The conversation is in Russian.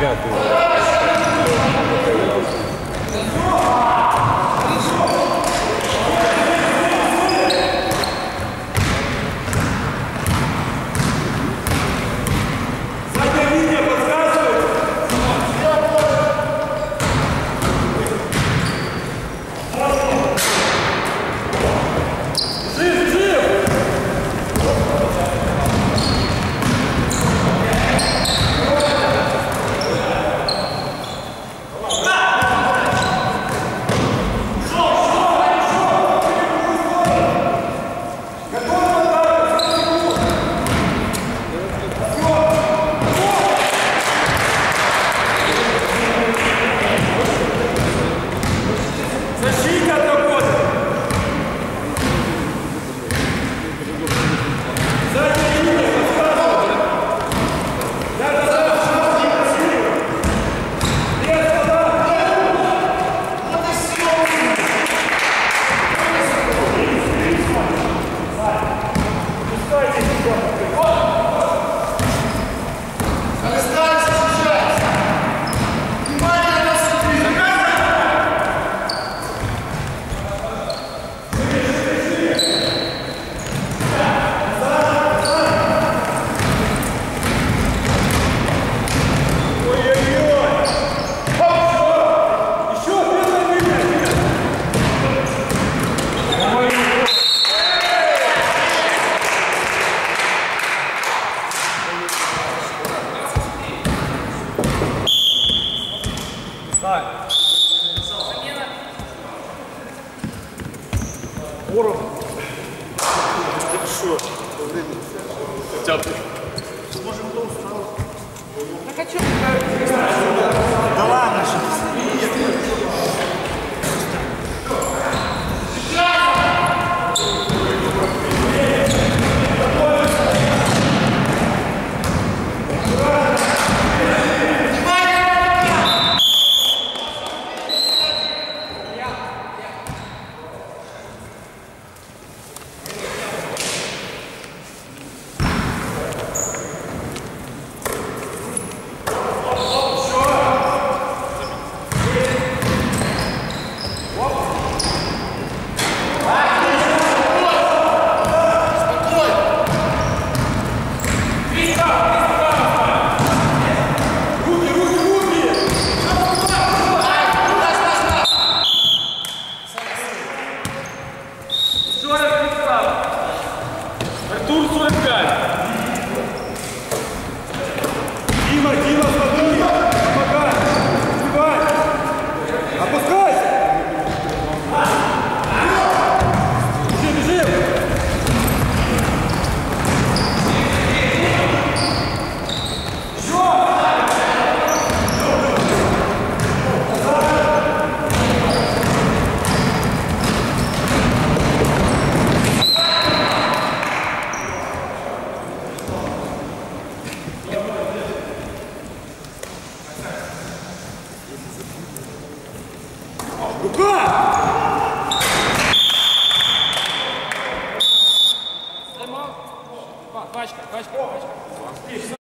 девятый. Защита Руки, Артур 45.